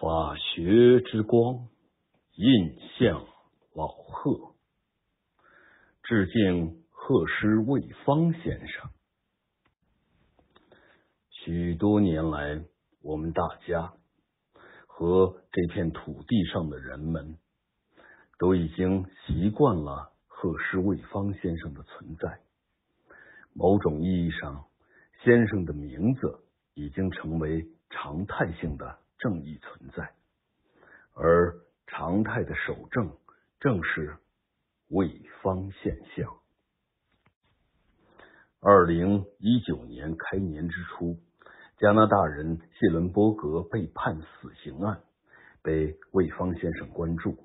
法学之光，印象老贺。致敬贺师卫方先生。许多年来，我们大家和这片土地上的人们，都已经习惯了贺师卫方先生的存在。某种意义上，先生的名字已经成为常态性的。正义存在，而常态的守正正是魏方现象。二零一九年开年之初，加拿大人谢伦伯格被判死刑案被魏方先生关注。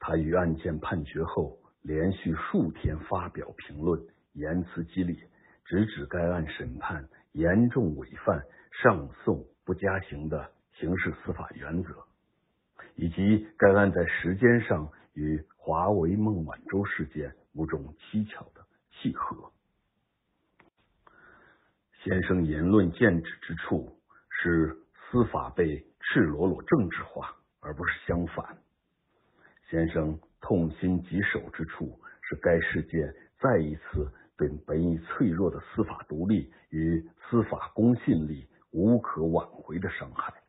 他于案件判决后，连续数天发表评论，言辞激烈，直指该案审判严重违反上诉不加刑的。刑事司法原则，以及该案在时间上与华为孟晚舟事件某种蹊跷的契合。先生言论见指之处是司法被赤裸裸政治化，而不是相反。先生痛心疾首之处是该事件再一次对本已脆弱的司法独立与司法公信力无可挽回的伤害。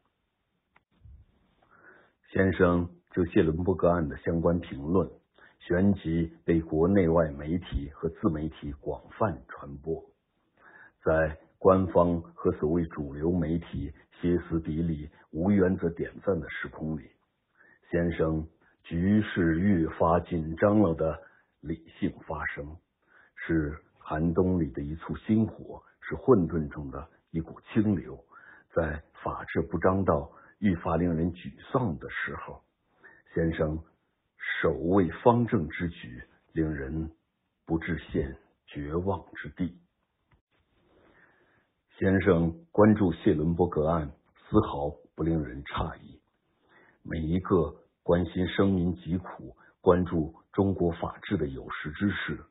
先生就谢伦伯格案的相关评论，旋即被国内外媒体和自媒体广泛传播。在官方和所谓主流媒体歇斯底里、无原则点赞的时空里，先生局势越发紧张了的理性发声，是寒冬里的一簇星火，是混沌中的一股清流，在法治不彰道。愈发令人沮丧的时候，先生守卫方正之举，令人不至陷绝望之地。先生关注谢伦伯格案，丝毫不令人诧异。每一个关心生民疾苦、关注中国法治的有识之士，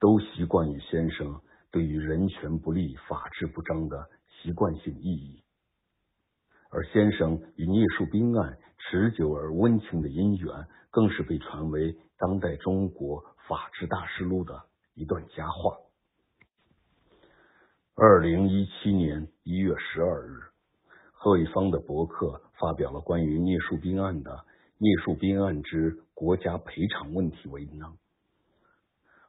都习惯于先生对于人权不利、法治不彰的习惯性意义。而先生与聂树斌案持久而温情的姻缘，更是被传为当代中国法治大师录的一段佳话。二零一七年一月十二日，贺一方的博客发表了关于聂树斌案的《聂树斌案之国家赔偿问题》文章，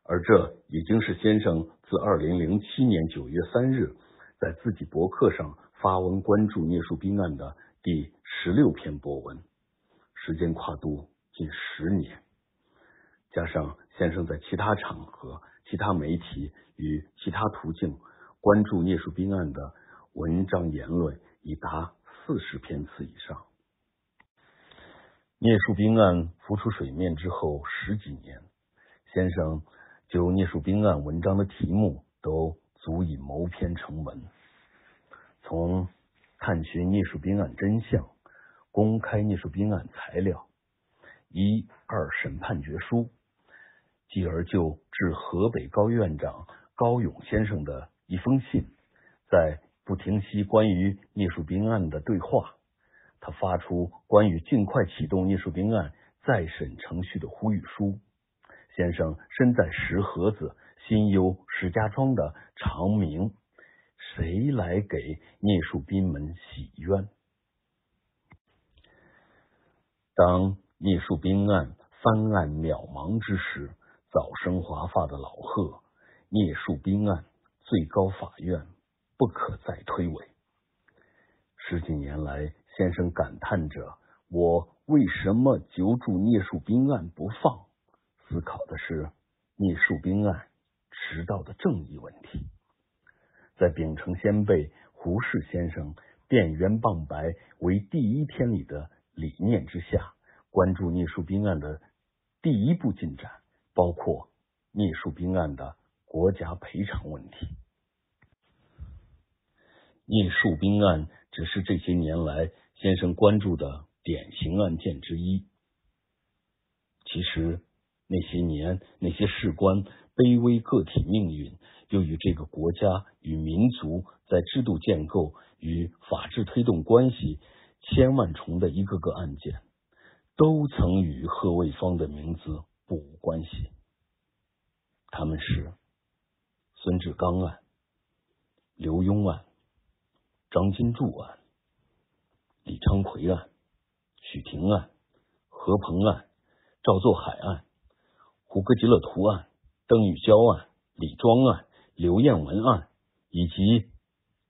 而这已经是先生自二零零七年九月三日在自己博客上。发文关注聂树斌案的第十六篇博文，时间跨度近十年，加上先生在其他场合、其他媒体与其他途径关注聂树斌案的文章言论已达四十篇次以上。聂树斌案浮出水面之后十几年，先生就聂树斌案文章的题目都足以谋篇成文。从探寻聂树斌案真相、公开聂树斌案材料、一二审判决书，继而就致河北高院长高勇先生的一封信，在不停息关于聂树斌案的对话，他发出关于尽快启动聂树斌案再审程序的呼吁书。先生身在石河子，心忧石家庄的长明。谁来给聂树斌们洗冤？当聂树斌案翻案渺茫之时，早生华发的老贺，聂树斌案最高法院不可再推诿。十几年来，先生感叹着：我为什么揪住聂树斌案不放？思考的是聂树斌案迟到的正义问题。在秉承先辈胡适先生“变冤谤白为第一天”里的理念之下，关注聂树斌案的第一步进展，包括聂树斌案的国家赔偿问题。聂树斌案只是这些年来先生关注的典型案件之一。其实那些年那些事关卑微个体命运。又与这个国家与民族在制度建构与法治推动关系千万重的一个个案件，都曾与贺卫方的名字不无关系。他们是孙志刚案、刘墉案、张金柱案、李昌奎案、许霆案、何鹏案、赵作海案、胡格吉勒图案、邓玉娇案、李庄案、刘彦文案，以及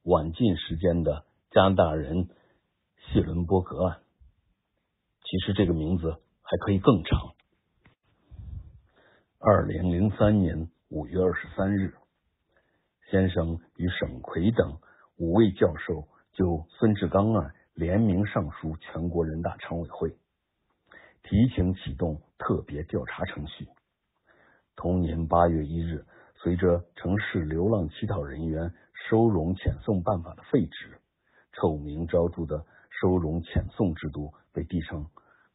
晚近时间的加拿大人。谢伦伯格案，其实这个名字还可以更长。二零零三年五月二十三日，先生与沈奎等五位教授就孙志刚案联名上书全国人大常委会，提请启动特别调查程序。同年八月一日，随着城市流浪乞讨人员收容遣送办法的废止，臭名昭著的。收容遣送制度被递上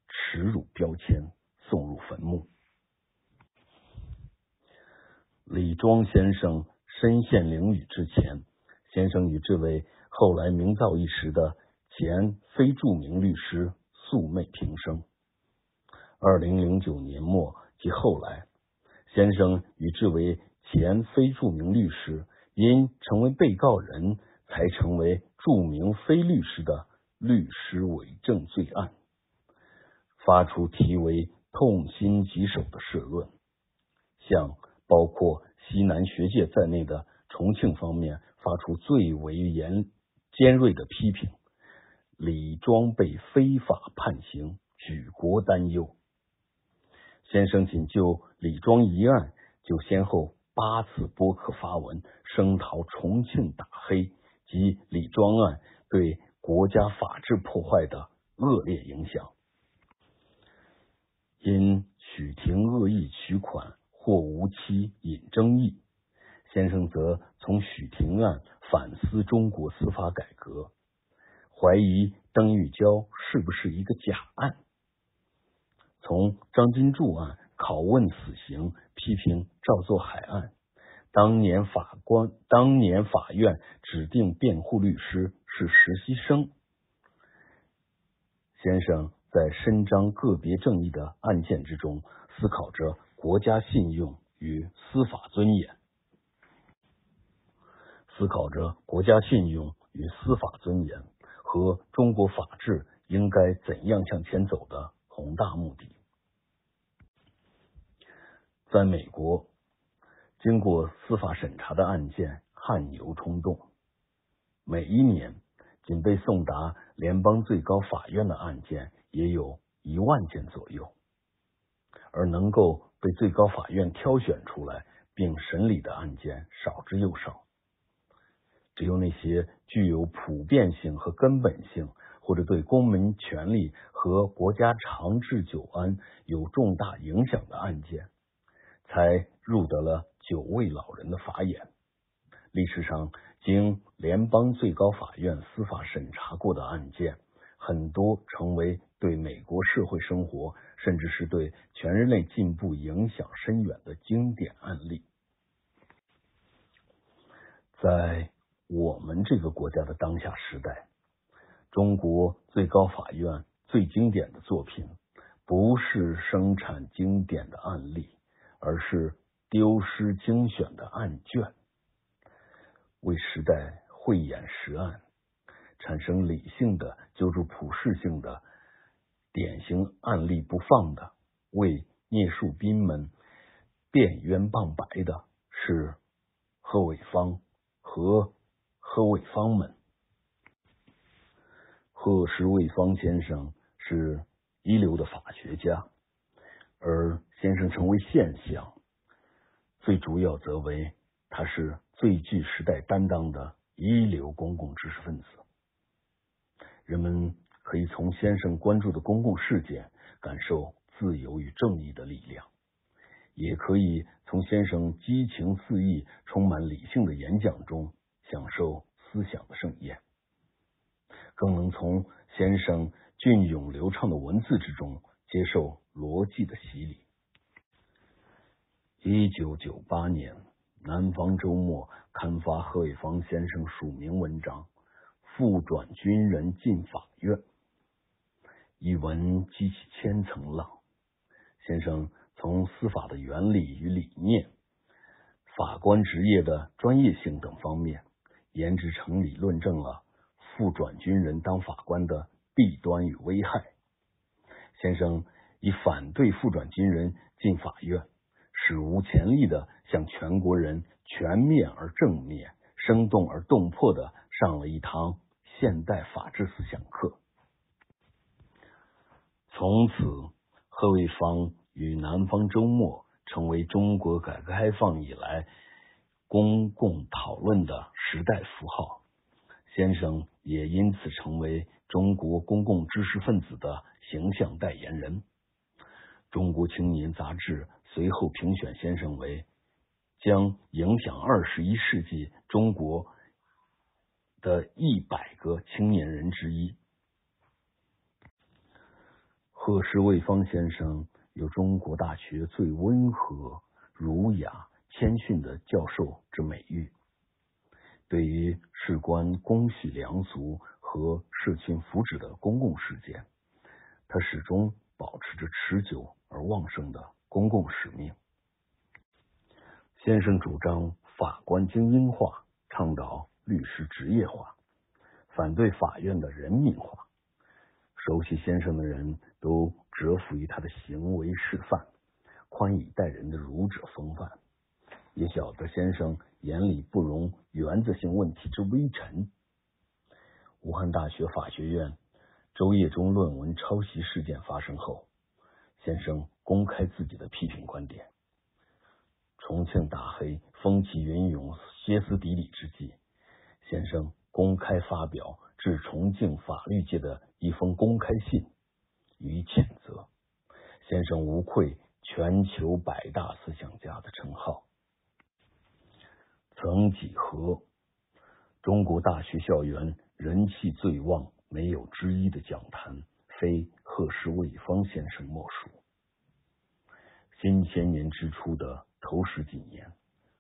耻辱标签，送入坟墓。李庄先生身陷囹圄之前，先生与这位后来名噪一时的前非著名律师素昧平生。二零零九年末及后来，先生与这位前非著名律师因成为被告人才成为著名非律师的。律师伪证罪案，发出题为“痛心疾首”的社论，向包括西南学界在内的重庆方面发出最为严尖锐的批评。李庄被非法判刑，举国担忧。先生仅就李庄一案，就先后八次播客发文声讨重庆打黑及李庄案对。国家法治破坏的恶劣影响，因许霆恶意取款或无期引争议，先生则从许霆案反思中国司法改革，怀疑邓玉娇是不是一个假案；从张金柱案拷问死刑，批评赵作海案。当年法官，当年法院指定辩护律师是实习生。先生在伸张个别正义的案件之中，思考着国家信用与司法尊严，思考着国家信用与司法尊严和中国法治应该怎样向前走的宏大目的。在美国。经过司法审查的案件汗牛充栋，每一年仅被送达联邦最高法院的案件也有一万件左右，而能够被最高法院挑选出来并审理的案件少之又少。只有那些具有普遍性和根本性，或者对公民权利和国家长治久安有重大影响的案件，才入得了。九位老人的法眼，历史上经联邦最高法院司法审查过的案件，很多成为对美国社会生活，甚至是对全人类进步影响深远的经典案例。在我们这个国家的当下时代，中国最高法院最经典的作品，不是生产经典的案例，而是。丢失精选的案卷，为时代慧眼识案，产生理性的揪住普世性的典型案例不放的，为聂树斌们辩冤傍白的是贺伟方和贺伟方们。贺石卫方先生是一流的法学家，而先生成为现象。最主要则为他是最具时代担当的一流公共知识分子。人们可以从先生关注的公共事件感受自由与正义的力量，也可以从先生激情四溢、充满理性的演讲中享受思想的盛宴，更能从先生隽永流畅的文字之中接受逻辑的洗礼。一九九八年，《南方周末》刊发贺卫方先生署名文章《复转军人进法院》，一文激起千层浪。先生从司法的原理与理念、法官职业的专业性等方面，言之成理论证了复转军人当法官的弊端与危害。先生以反对复转军人进法院，史无前例的向全国人全面而正面、生动而动魄的上了一堂现代法治思想课。从此，贺卫方与南方周末成为中国改革开放以来公共讨论的时代符号。先生也因此成为中国公共知识分子的形象代言人。中国青年杂志随后评选先生为将影响二十一世纪中国的一百个青年人之一。贺氏卫方先生有中国大学最温和、儒雅、谦逊的教授之美誉。对于事关公序良俗和社群福祉的公共事件，他始终保持着持久而旺盛的公共使命。先生主张法官精英化，倡导律师职业化，反对法院的人民化。熟悉先生的人都折服于他的行为示范、宽以待人的儒者风范，也晓得先生眼里不容原则性问题之微尘。武汉大学法学院周业中论文抄袭事件发生后，先生公开自己的批评观点。重庆大黑风起云涌、歇斯底里之际，先生公开发表。致重庆法律界的一封公开信，予以谴责。先生无愧全球百大思想家的称号。曾几何，中国大学校园人气最旺、没有之一的讲坛，非贺氏卫方先生莫属。新千年之初的头十几年，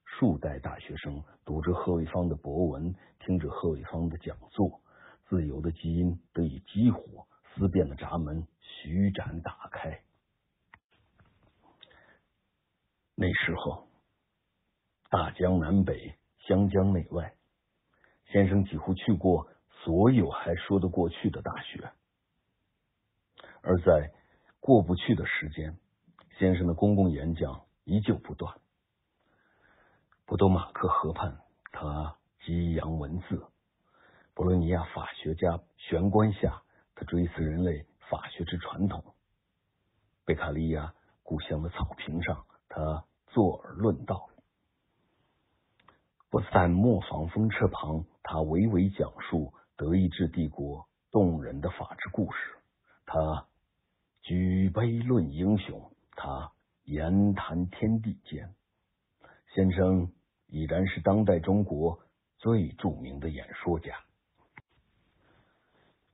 数代大学生读着贺卫方的博文，听着贺卫方的讲座。自由的基因得以激活，思辨的闸门徐展打开。那时候，大江南北，湘江内外，先生几乎去过所有还说得过去的大学。而在过不去的时间，先生的公共演讲依旧不断。波多马克河畔，他激扬文字。博洛尼亚法学家玄关下，他追思人类法学之传统；贝卡利亚故乡的草坪上，他坐而论道；波茨坦磨坊风车旁，他娓娓讲述德意志帝国动人的法治故事。他举杯论英雄，他言谈天地间。先生已然是当代中国最著名的演说家。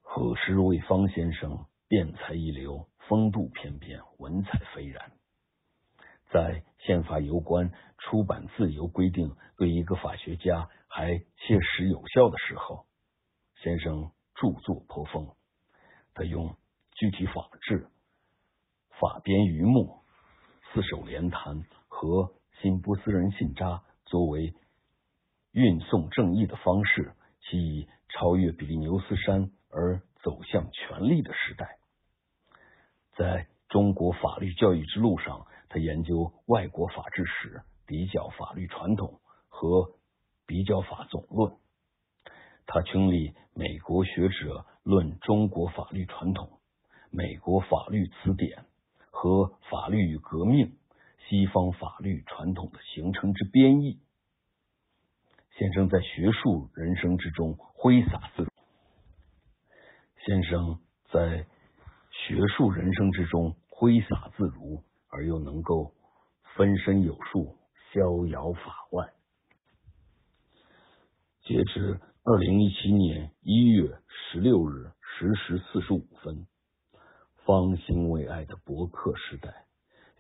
何时为方先生辩才一流，风度翩翩，文采斐然。在宪法有关出版自由规定对一个法学家还切实有效的时候，先生著作颇丰。他用具体法治、法编榆木、四手联弹和新波斯人信札作为运送正义的方式，其以超越比利牛斯山。而走向权力的时代，在中国法律教育之路上，他研究外国法治史、比较法律传统和比较法总论。他穷理美国学者论中国法律传统、美国法律词典和法律与革命、西方法律传统的形成之编译。先生在学术人生之中挥洒自如。先生在学术人生之中挥洒自如，而又能够分身有术，逍遥法外。截至二零一七年一月十六日十时四十五分，方兴未艾的博客时代，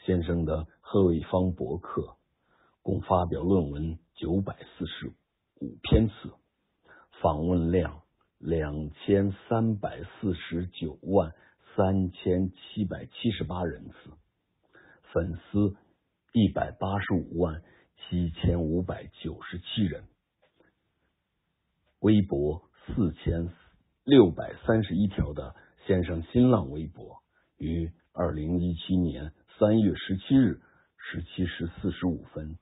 先生的贺卫方博客共发表论文九百四十五篇次，访问量。两千三百四十九万三千七百七十八人次，粉丝一百八十五万七千五百九十七人，微博四千六百三十一条的先生新浪微博，于二零一七年三月十七日十七时四十五分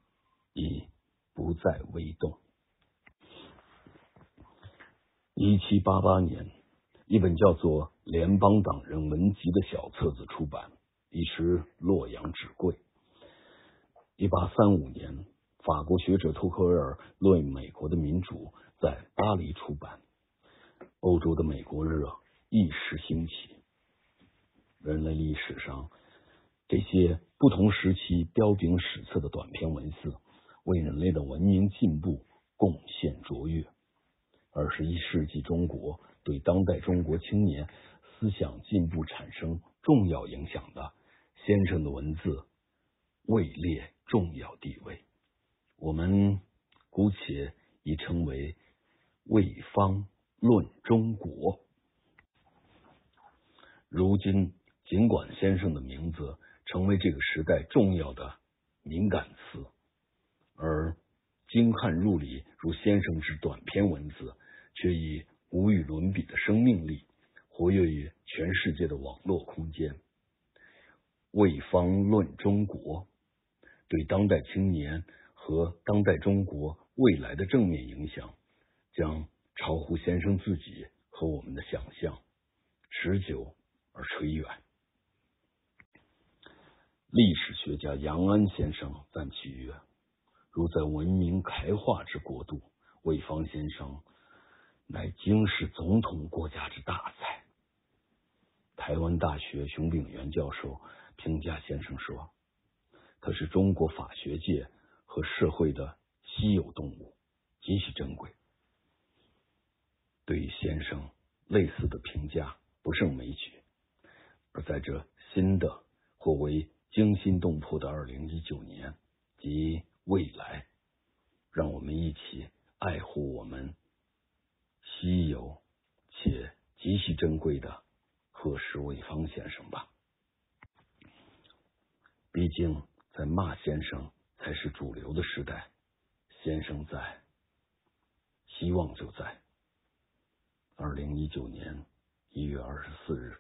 已不再微动。一七八八年，一本叫做《联邦党人文集》的小册子出版，一时洛阳纸贵。一八三五年，法国学者托克维尔论美国的民主在巴黎出版，欧洲的美国热一时兴起。人类历史上这些不同时期彪炳史册的短篇文字，为人类的文明进步贡献卓越。二十一世纪中国对当代中国青年思想进步产生重要影响的先生的文字位列重要地位，我们姑且已称为《魏方论中国》。如今，尽管先生的名字成为这个时代重要的敏感词，而精悍入里如先生之短篇文字。却以无与伦比的生命力，活跃于全世界的网络空间。魏方论中国，对当代青年和当代中国未来的正面影响，将超乎先生自己和我们的想象，持久垂远。历史学家杨安先生赞其曰：“如在文明开化之国度，魏方先生。”乃经世总统国家之大才。台湾大学熊秉元教授评价先生说：“他是中国法学界和社会的稀有动物，极其珍贵。”对于先生类似的评价不胜枚举。而在这新的或为惊心动魄的二零一九年及未来，让我们一起爱护我们。稀有且极其珍贵的贺氏卫方先生吧。毕竟，在骂先生才是主流的时代，先生在，希望就在。二零一九年一月二十四日。